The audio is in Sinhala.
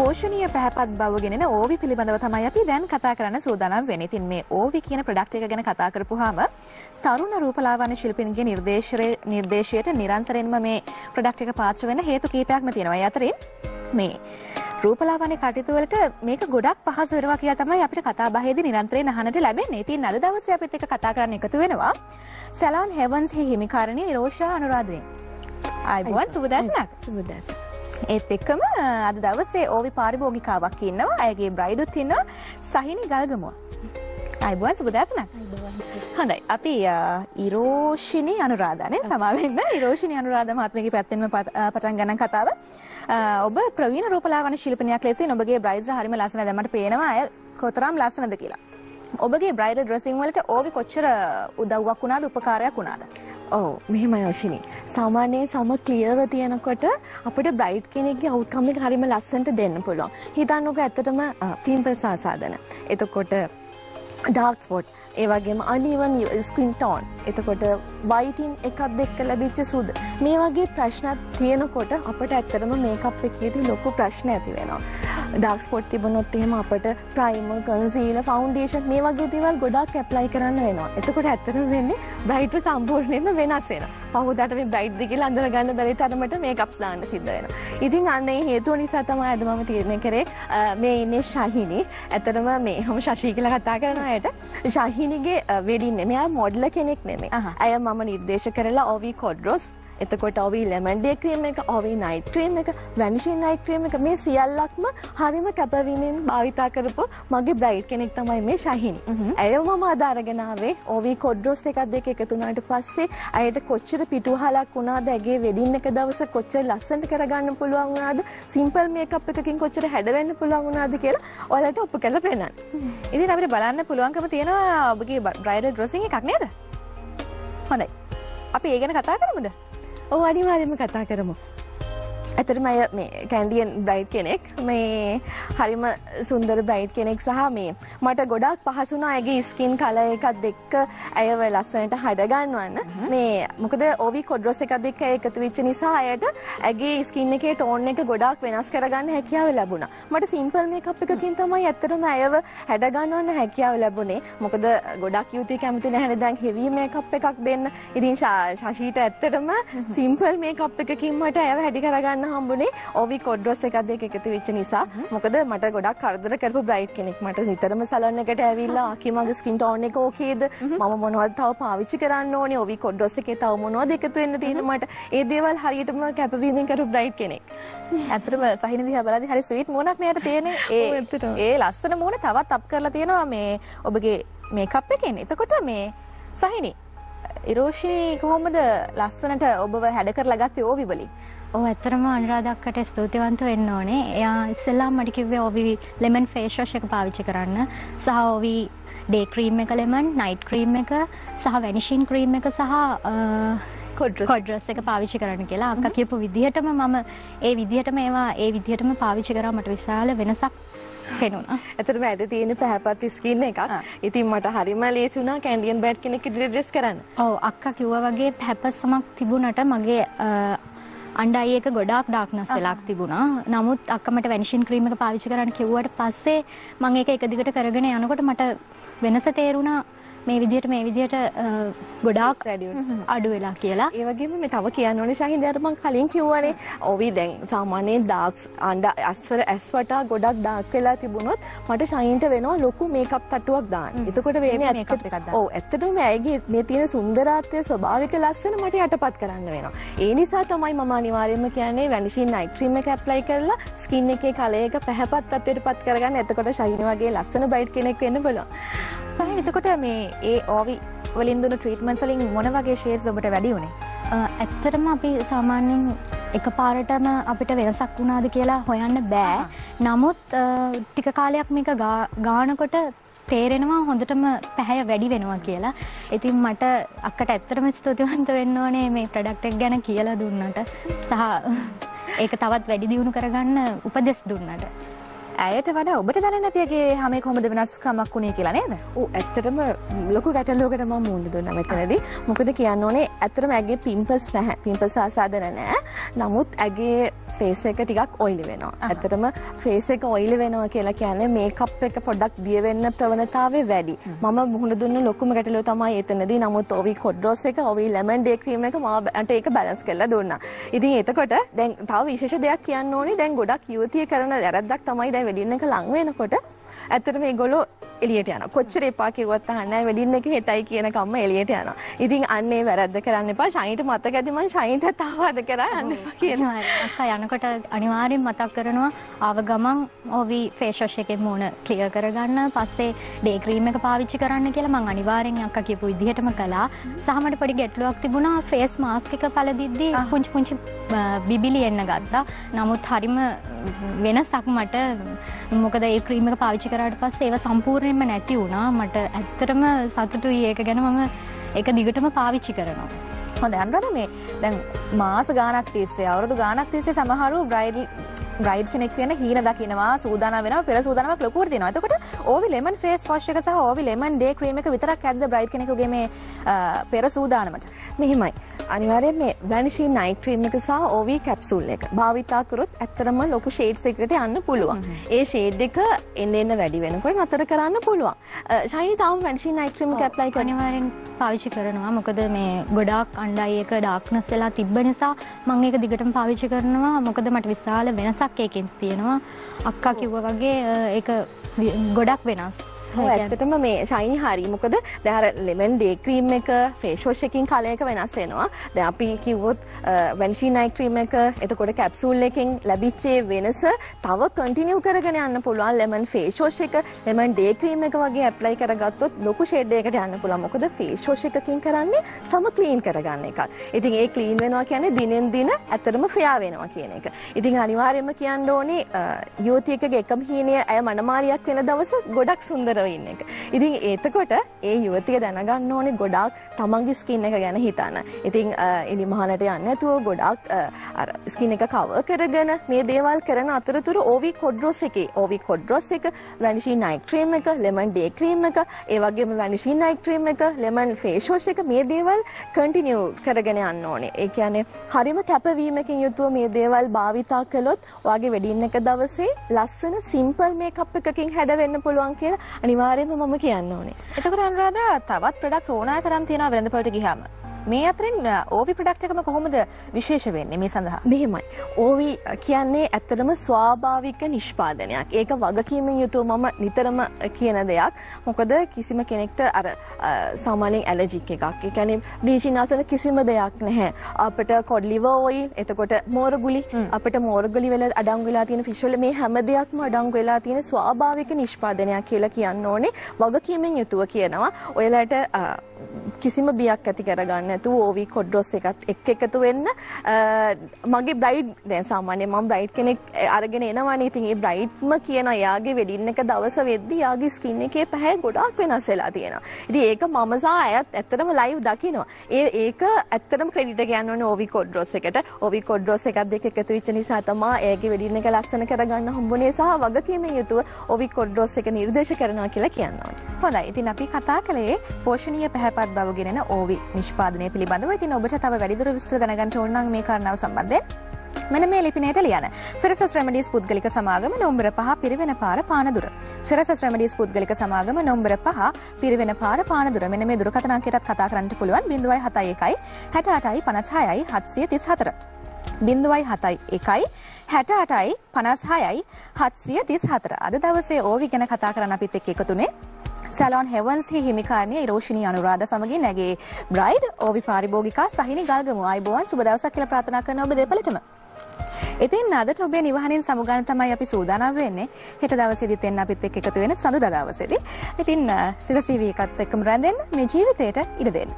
පෝෂණීය පැහැපත් බව ගෙනෙන ඕවි පිළිබඳව තමයි අපි දැන් කතා කරන්න සූදානම් වෙන්නේ. ඉතින් මේ ඕවි කියන ප්‍රොඩක්ට් එක ගැන කතා කරපුවාම තරුණ රූපලාවන්‍ය ශිල්පීන්ගේ නිර්දේශයේ නිර්දේශයට නිරන්තරයෙන්ම මේ ප්‍රොඩක්ට් එක පාවිච්චි වෙන හේතු කීපයක්ම තියෙනවා. ඒ අතරින් මේ රූපලාවන්‍ය කටයුතු වලට මේක ගොඩක් පහසු වෙනවා කියලා තමයි අපිට කතා බහේදී නිරන්තරයෙන් අහන්නට ලැබෙන්නේ. ඉතින් අද දවසේ අපිත් එක්ක කතා කරන්න එකතු වෙනවා සැලොන් හෙවන්ස් හිමිකාරණී ඉරෝෂා අනුරාධිනී. ආයිබෝන් සුබදැසනක්. සුබදැස. ඒත් එක්කම අද දවසේ ඕවි පාරිභෝගිකාවක් ඉන්නවා. ඇයගේ බ්‍රයිඩුත් ඉන්නවා. සහිනි ගල්ගමුව. ආයිබෝන් සුබදැසනක්. හොඳයි. අපි ඉරෝෂිනි අනුරාධානේ සමාවෙන්න ඉරෝෂිනි අනුරාධ මහත්මියගේ පැත්තෙන්ම පටන් ගන්න කතාව. ඔබ ප්‍රවීණ රූපලාවන්‍ය ශිල්පිනියක් ලෙසින් ඔබගේ බ්‍රයිඩ්ස් හරිම ලස්සන දැන් පේනවා අය කොතරම් ලස්සනද කියලා. ඔබගේ බ්‍රයිඩල් ඩ්‍රෙසිං වලට ඕවි කොච්චර උදව්වක් වුණාද උපකාරයක් වුණාද? ඔව් මෙහෙම යෝෂිනි. සාමාන්‍යයෙන් සම ක්ලියර්ව තියෙනකොට අපිට බ්‍රයිට් කෙනෙක්ගේ අවුට්කම් එක හරිම ලස්සනට දෙන්න පුළුවන්. හිතන්නකෝ ඇත්තටම පිම්පල්ස් ආසාදන. එතකොට ඩාර්ක් ස්පොට් ඒ වගේම අනීවන් ස්කින් ටෝන් එතකොට වයිටින් එකක් දෙක්ක ලැබිච්ච සුද. මේ වගේ ප්‍රශ්නත් තියෙනකොට අපට ඇත්තරම මේකප් එකේදී ලොකු ප්‍රශ්න ඇති වෙනවා. ඩාර්ක් ස්පොට් තිබුණොත් එහෙම අපට ප්‍රයිමර් කන්සීලර් ෆවුන්ඩේෂන් මේ වගේ දේවල් ගොඩාක් ඇප්ලයි කරන්න වෙනවා. එතකොට ඇත්තටම වෙන්නේ බ්‍රයිට් සම්පූර්ණයෙන්ම වෙනස් වෙනවා. පහුදාට මේ බ්‍රයිට් ද කියලා අඳුර ගන්න බැරි තරමට මේකප්ස් දාන්න සිද්ධ වෙනවා. ඉතින් අන්න ඒ හේතුව නිසා තමයි අද මම තීරණය කරේ මේ ඉන්නේ ශහිනි. ඇත්තටම මේ හැම ශශී කියලා කතා කරන අයට. ශහිනිගේ වෙඩින් නෙමෙයි එයා මොඩල් කෙනෙක් නෙමෙයි. ඇය මම නිර්දේශ කරලා ඔවි කොඩ්රොස් එතකොට ඔවි ලෙමන් ඩේ ක්‍රීම් එක, ඔවි නයිට් ක්‍රීම් එක, වැනිෂින් නයිට් ක්‍රීම් එක මේ සියල්ලක්ම හරිම කැපවීමෙන් භාවිතා කරපු මගේ බ්‍රයිඩ් කෙනෙක් තමයි මේ ශහිනි. ඇය මම අද අරගෙන ආවේ ඔවි කොඩ්රොස් එකක් දෙක එකතු වුණාට පස්සේ ඇයට කොච්චර පිටුවහලක් වුණාද, ඇගේ වෙඩින් එක දවස කොච්චර ලස්සනට කරගන්න පුළුවන් වුණාද, සිම්පල් මේකප් එකකින් කොච්චර හැඩ වෙන්න පුළුවන් වුණාද කියලා ඔයාලට ඔප්පු කරලා පෙන්නන්න. ඉතින් අපිට බලන්න පුළුවන්කම තියෙනවා ඔබගේ බ්‍රයිඩල් ඩ්‍රෙසිං එකක් නේද? හොඳයි. අපි ඒ ගැන කතා කරමුද? ඔව් අනිවාර්යයෙන්ම කතා කරමු. ඇතරම අය මේ කැන්ඩියන් බ්‍රයිඩ් කෙනෙක් මේ හරිම සුන්දර බ්‍රයිඩ් කෙනෙක් සහ මේ මට ගොඩක් පහසුන ඇගේ ස්කින් කල එකත් දෙක්ක ඇයව ලස්සනට හඩගන්නවන්න මේ මොකද ඕවි කොඩ්රොස් එකක් දෙක්ක එකතු විච්ච නිසා අයට ඇගේ ස්කින් එකේ ටෝන් එක ගොඩක් වෙනස් කරගන්න හැකියාව ලැබුණ. මට සිම්පල් මේ කප් එකකින් තමයි ඇත්තරම ඇයව හැඩගන්නවන්න හැකියාව ලැබුණේ. මොකද ගොඩක් යුති කැමති නැහැන දැන් හෙවී මේ කප් එකක් දෙන්න. ඉතින් ශශීට ඇත්තටම සිම්පල් මේ කප් එකකින් මට ඇව හැඩි කරගන්න හම්බුනේ ඔවි කොඩ්රොස් එකක් දෙක එකතු වෙච්ච නිසා. මොකද මට ගොඩක් කරදර කරපු බ්‍රයිට් කෙනෙක්. මට නිතරම සලන් එකට ඇවිල්ලා ආකි මගේ ස්කින් ටෝන් එක ඕකේද මම මොනවද තව පාවිච්චි කරන්න ඕනේ? ඔවි කොඩ්රොස් එකේ තව මොනවද එකතු වෙන්න තියෙන මට ඒ දේවල් හරියටම කැපවීමෙන් කරපු බ්‍රයිට් කෙනෙක්. ඇත්තටම සහින දිහා බලද්දි හරි ස්වීට් මූණක් නේද තියෙන්නේ. ඒ ඒ ලස්සන මූණ තවත් අප් කරලා තියෙනවා මේ ඔබගේ මේකප් එකෙන්. එතකොට මේ සහිනි ඉරෝෂිනී කොහොමද ලස්සනට ඔබව හැඩ කරලා ගත්තේ? ඕවි වලින් ඔව් ඇත්තටම අනුරාධක්කට ස්තුතිවන්ත වෙන්න ඕනේ. එයා ඉස්සෙල්ලාම මට කිව්වේ ඔවි ලෙමන් ෆේස් වොෂ් එක පාවිච්චි කරන්න. සහ ඔවි ඩේ ක්‍රීම් එක ලෙමන්, නයිට් ක්‍රීම් එක සහ වැනිෂින් ක්‍රීම් එක සහ කොඩ්රස් එක පාවිච්චි කරන්න කියලා. අක්කා කියපු විදිහටම මම ඒ විදිහටම ඒවා ඒ විදිහටම පාවිච්චි කරා මට විශාල වෙනසක් පෙනුණා. ඇත්තටම ඇද තියෙන පැහැපත් ස්කින් එකක්. ඉතින් මට හරිම ලේසි වුණා කැන්ඩියන් බෑඩ් කෙනෙක් ඉදිරියට ඩ්‍රෙස් කරන්න. ඔව් අක්කා කිව්වා වගේ පැහැපත් සමක් තිබුණට මගේ අන්ඩයි එක ගොඩක් ඩාක්නස් වෙලාක් තිබුණා. නමුත් අක්කමට වැනිෂින් ක්‍රීම් එක පාවිච්චි කරන්න කිව්වට පස්සේ මම ඒක එක දිගට කරගෙන යනකොට මට වෙනස තේරුණා මේ විදිහට මේ විදිහට ගොඩාක් අඩු වෙලා කියලා. ඒ වගේම මේ තව කියන්න ඕනේ ශාහින් දැන් මම කලින් කිව්වනේ ඔවි දැන් සාමාන්‍යයෙන් ඩාර්ක්ස් අඬ ඇස්වර ඇස් වටා ගොඩක් ඩාර්ක් වෙලා තිබුණොත් මට ශාහින්ට වෙනවා ලොකු මේකප් තට්ටුවක් දාන්න. එතකොට වෙන්නේ මේකප් එකක් දාන්න. ඔව් ඇත්තටම ඇයිගේ මේ තියෙන සුන්දරත්වය ස්වභාවික ලස්සන මට යටපත් කරන්න වෙනවා. ඒ නිසා තමයි මම අනිවාර්යයෙන්ම කියන්නේ වැනිෂින් නයිට් ක්‍රීම් එක ඇප්ලයි කරලා ස්කින් එකේ කලර් එක පැහැපත් තත්ත්වයටපත් කරගන්න. එතකොට ශාහින් වගේ ලස්සන බ්‍රයිට් කෙනෙක් වෙන්න බලන්න. සහ එතකොට මේ ඒ ඕවි වලින් දුන්න ට්‍රීට්මන්ට්ස් වලින් මොන වගේ ෂේඩ්ස් ඔබට වැඩි වුණේ? ඇත්තටම අපි සාමාන්‍යයෙන් එකපාරටම අපිට වෙනසක් වුණාද කියලා හොයන්න බෑ. නමුත් ටික කාලයක් මේක ගානකොට තේරෙනවා හොඳටම පැහැය වැඩි වෙනවා කියලා. ඉතින් මට අක්කට ඇත්තටම ස්තුතිවන්ත වෙන්න ඕනේ මේ ප්‍රොඩක්ට් එක ගැන කියලා දුන්නට. සහ ඒක තවත් වැඩි දියුණු කරගන්න උපදෙස් දුන්නට. ඇයට වඩා ඔබට දැනෙන්නේ නැතිගේ හැම කොහොමද වෙනස්කමක් වුණේ කියලා නේද? ඇත්තටම ලොකු ගැටලුවකට මම මුහුණ දුන්නා මෙතනදී. මොකද කියන්න ඕනේ ඇත්තටම ඇගේ පිම්පල්ස් නැහැ. පිම්පල්ස් ආසාදන නැහැ. නමුත් ඇගේ ෆේස් එක ටිකක් ඔයිලි වෙනවා. ඇත්තටම ෆේස් එක ඔයිලි වෙනවා කියලා කියන්නේ මේකප් එක පොඩ්ඩක් දිය වෙන්න ප්‍රවණතාවය වැඩි. මම මුහුණ දුන්න ලොකුම ගැටලුව තමයි එතනදී. නමුත් ඔවි කොඩ්රොස් එක, ඔවි ලෙමන් ඩේ ක්‍රීම් එක මාට ඒක බැලන්ස් කරලා දුන්නා. ඉතින් එතකොට දැන් තව විශේෂ දෙයක් කියන්න ඕනේ. දැන් ගොඩක් යුවතිය කරන වැරද්දක් තමයි දැන් වෙඩින් එක ලඟ වෙනකොට ඇත්තටම මේගොල්ලෝ එලියට යනවා. කොච්චර එපා කිව්වත් අහන්නේ වෙඩින් එක හෙටයි කියන කම්ම එලියට යනවා. ඉතින් අන්න වැරද්ද කරන්න එපා. ෂයින්ට මතක ඇති මං ෂයින්ට ආවාද කරා යන්න එපා කියනවා. අක්කා යනකොට අනිවාර්යෙන් මතක් කරනවා ආව ගමන් ඔවි ෆේස් වොෂ් එකෙන් මූණ ක්ලියර් කරගන්න පස්සේ ඩේ ක්‍රීම් එක පාවිච්චි කරන්න කියලා මං අනිවාර්යෙන් අක්කා කියපු විදිහටම කළා. සහ මට පොඩි ගැටලුවක් තිබුණා ෆේස් මාස්ක් එක පළදිද්දී පුංචි පුංචි බිබිලි එන්න ගත්තා. නමුත් හරිම වෙනසක් මට මොකද ඒ ක්‍රීම් එක පාවිච්චි කරාට පස්සේ ඒව සම්පූර්ණයෙන්ම නැති වුණා. මට ඇත්තටම සතුටුයි ඒක ගැන මම ඒක දිගටම පාවිච්චි කරනවා. හොඳ අනුරාධ මේ දැන් මාස ගාණක් තිස්සේ අවුරුදු ගාණක් තිස්සේ සමහරු බ්‍රයිඩල් බ්‍රයිඩ් කෙනෙක් වෙන හීන දකිනවා සූදානම් වෙනවා පෙර සූදානමක් ලොකුවට දෙනවා. එතකොට ඕවි ලෙමන් ෆේස් වොෂ් එක සහ ඕවි ලෙමන් ඩේ ක්‍රීම් එක විතරක් ඇද්ද බ්‍රයිඩ් කෙනෙකුගේ මේ පෙර සූදානමට? මෙහෙමයි. අනිවාර්යෙන් මේ වැනිෂී නයිට් ක්‍රීම් එක සහ OV කැප්සූල් එක භාවිතා කරොත් ඇත්තටම ලොකු ෂේඩ්ස් එකකට යන්න පුළුවන්. ඒ ෂේඩ් එක එන්න එන්න වැඩි වෙනකොට නතර කරන්න පුළුවන්. ෂයිනි තාම වැනිෂී නයිට් ක්‍රීම් එක ඇප්ලයි කරනවා. අනිවාර්යෙන් පාවිච්චි කරනවා. මොකද මේ ගොඩාක් අණ්ඩයි එක ඩාර්ක්නස් වෙලා තිබ්බ නිසා මම ඒක දිගටම පාවිච්චි කරනවා. මොකද මට විශාල වෙනසක් ඒකෙන් තියෙනවා. අක්කා කිව්වා වගේ ඒක ගොඩක් වෙනස්. ඔව් ඇත්තටම මේ ෂයිනි හරි. මොකද දැන් අර ලෙමන් ඩේ ක්‍රීම් එක ෆේස් වොෂ් එකකින් කලර් එක වෙනස් වෙනවා. දැන් අපි කිව්වොත් වෙන්ෂී නයිට් ක්‍රීම් එක එතකොට කැප්සූල් එකෙන් ලැබිච්ච වෙනස තව කන්ටිනියු කරගෙන යන්න පුළුවන්. ලෙමන් ෆේස් වොෂ් එක ලෙමන් ඩේ ක්‍රීම් එක වගේ ඇප්ලයි කරගත්තොත් ලොකු ෂේඩ් එකකට යන්න පුළුවන්. මොකද ෆේස් වොෂ් එකකින් කරන්නේ සම ක්ලීන් කරගන්න එකක්. ඉතින් ඒ ක්ලීන් වෙනවා කියන්නේ දිනෙන් දින ඇත්තටම ෆෙයා වෙනවා කියන එක. ඉතින් අනිවාර්යයෙන්ම කියන්න ඕනේ යුවතියකගේ එකම හීනය ඇය මනමාලියක් වෙන දවස ගොඩක් සුන්දර සුන්දරව ඉන්න එක. ඉතින් එතකොට ඒ යුවතිය දැනගන්න ඕනේ ගොඩාක් තමන්ගේ ස්කින් එක ගැන හිතන්න. ඉතින් එලි මහනට යන්න නැතුව ගොඩාක් අර ස්කින් එක කවර් කරගෙන මේ දේවල් කරන අතරතුර ඕවි කොඩ්රොස් එකේ ඕවි කොඩ්රොස් එක වැනිෂී නයිට් ක්‍රීම් එක ලෙමන් ඩේ ක්‍රීම් එක ඒ වගේම වැනිෂී නයිට් ක්‍රීම් එක ලෙමන් ෆේස් වොෂ් එක මේ දේවල් කන්ටිනියු කරගෙන යන්න ඕනේ. ඒ කියන්නේ හරිම කැපවීමකින් යුතුව මේ දේවල් භාවිතා කළොත් ඔයාගේ වෙඩින් එක දවසේ ලස්සන සිම්පල් මේකප් එකකින් හැඩ වෙන්න පුළුවන් කියලා අනිවාර්යයෙන්ම මම කියන්න ඕනේ. එතකොට අනුරාධා තවත් ප්‍රොඩක්ට්ස් ඕනෑ තරම් තියෙනවා වෙළඳපොළට ගියාම. මේ අතරින් ඕවි ප්‍රොඩක්ට් එකම කොහොමද විශේෂ වෙන්නේ මේ සඳහා? මෙහෙමයි. ඕවි කියන්නේ ඇත්තටම ස්වාභාවික නිෂ්පාදනයක්. ඒක වගකීමෙන් යුතුව මම නිතරම කියන දෙයක්. මොකද කිසිම කෙනෙක්ට අර සාමාන්‍යයෙන් ඇලර්ජික් එකක්. ඒ කියන්නේ බ්ලීචින් ආසන කිසිම දෙයක් නැහැ. අපිට කොඩ් ලිවර් ඔයිල්, එතකොට මෝරගුලි, අපිට මෝරගුලි වල අඩංගු වෙලා තියෙන ෆිෂ් වල මේ හැම දෙයක්ම අඩංගු වෙලා තියෙන ස්වාභාවික නිෂ්පාදනයක් කියලා කියන්න ඕනේ. වගකීමෙන් යුතුව කියනවා. ඔයලාට කිසිම බියක් ඇති කරගන්න නැතුව ඕවි කොඩ්ඩොස් එකත් එක් එකතු වෙන්න මගේ බ්‍රයිඩ් දැන් සාමාන්‍යයෙන් මම බ්‍රයිඩ් කෙනෙක් අරගෙන එනවනේ ඉතින් ඒ බ්‍රයිඩ්ම කියන එයාගේ වෙඩින් එක දවස වෙද්දි යාගේ ස්කින් එකේ පැහැ ගොඩාක් වෙනස් වෙලා තියෙනවා. ඉතින් ඒක මම සහ අයත් ඇත්තටම ලයිව් දකිනවා. ඒ ඒක ඇත්තටම ක්‍රෙඩිට් එක යන්න ඕනේ ඕවි කොඩ්ඩොස් එකට. ඕවි කොඩ්ඩොස් එකක් දෙක එකතු වෙච්ච නිසා තමයි එයාගේ වෙඩින් එක ලස්සන කරගන්න හම්බුනේ සහ වගකීමෙන් යුතුව ඕවි කොඩ්ඩොස් එක නිර්දේශ කරනවා කියලා කියන්න ඕනේ. හොඳයි. ඉතින් අපි කතා කළේ පෝෂණීය පැහැපත් බව ගෙනෙන ඕවි. නිෂ්පාදනය පිළිබඳව. ඉතින් ඔබට තව වැඩිදුර විස්තර දැනගන්න ඕන නම් මේ කාරණාව සම්බන්ධයෙන් මෙන මේ ලිපිනයට ලියන ෆිරසස් රෙමඩීස් පුද්ගලික සමාගම නොම්බර පහ පිරිවෙන පාර පානදුර. ෆිරසස් රෙමඩීස් පුද්ගලික සමාගම නොම්බර පහ පිරිවෙන පාර පානදුර. මෙන මේ දුරකථන අංකයටත් කතා කරන්න පුළුවන්. 0.71යි 68යි 56යි 734 බින්දුවයි හතයි එකයි හැට අටයි පනස් හයයි හත්සිය තිස් හතර අද දවසේ ඕවි ගැන කතා කරන්න අපිත් එක් එකතුනේ සැලොන් හෙවන්ස්හි හිමිකාරණය රෝෂණී අනුරාධ සමගින් නැගේ බ්‍රයිඩ් ඕවි පාරිභෝගිකා සහිනි ගල්ගමු අයිබෝවන් සුබ දවසක් කියලා ප්‍රාර්ථනා කරන ඔබ දෙපළටම ඉතින් අදට ඔබේ නිවහනින් සමුගන්න තමයි අපි සූදානම් වෙන්නේ. හෙට දවසේදීත් එන්න අපිත් එක්ක එකතු වෙන සඳුදා දවසේදී. ඉතින් සිරජීවී එකත් එක්කම රැඳෙන්න මේ ජීවිතේට ඉඩ දෙන්න.